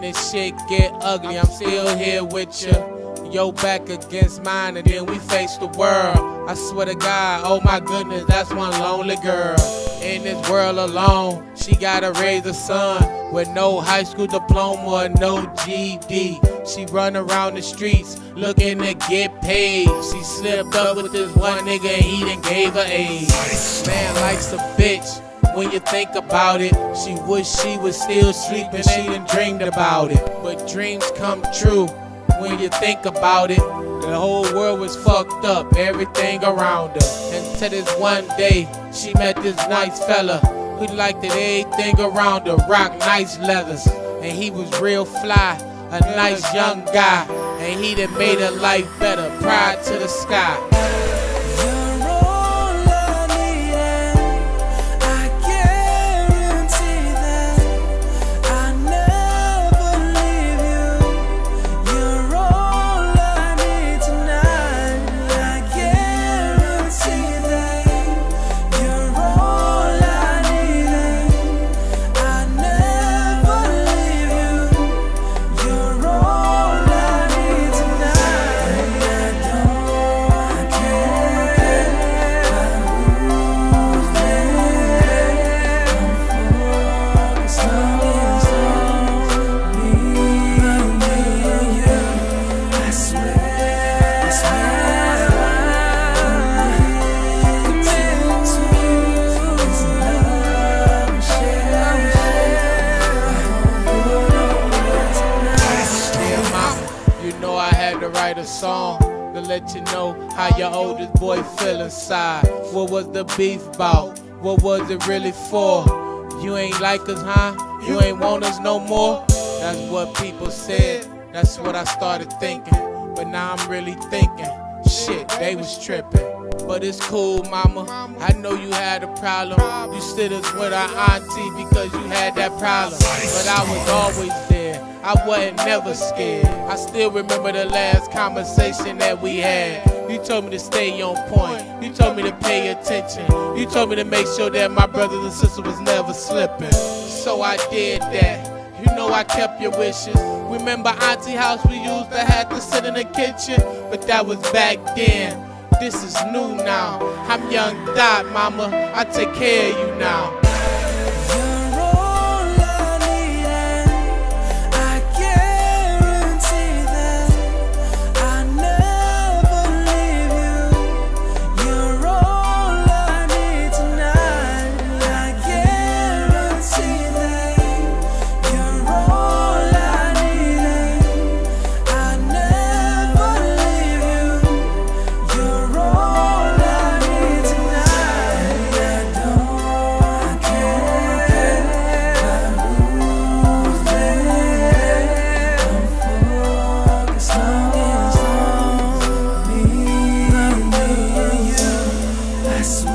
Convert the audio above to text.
this shit get ugly, I'm still here with you. Yo back against mine, and then we face the world. I swear to God, oh my goodness, that's one lonely girl. In this world alone, she gotta raise a son with no high school diploma no GED. She run around the streets looking to get paid. She slipped up with this one nigga and he done gave her AIDS. Man likes a bitch when you think about it. She wish she was still sleeping, she done dreamed about it. But dreams come true when you think about it. The whole world was fucked up, everything around her. Until this one day, she met this nice fella who liked that everything around her, rock nice leathers. And he was real fly, a nice young guy. And he done made her life better, pride to the sky. Write a song to let you know how your oldest boy feel inside. What was the beef about? What was it really for? You ain't like us, huh? You ain't want us no more? That's what people said. That's what I started thinking. But now I'm really thinking, shit, they was tripping. But it's cool, mama. I know you had a problem. You stood us with our auntie because you had that problem. But I was always there. I wasn't never scared. I still remember the last conversation that we had. You told me to stay on point. You told me to pay attention. You told me to make sure that my brothers and sisters was never slipping. So I did that. You know I kept your wishes. Remember Auntie house we used to have to sit in the kitchen? But that was back then. This is new now. I'm young Dott, mama. I take care of you now. That's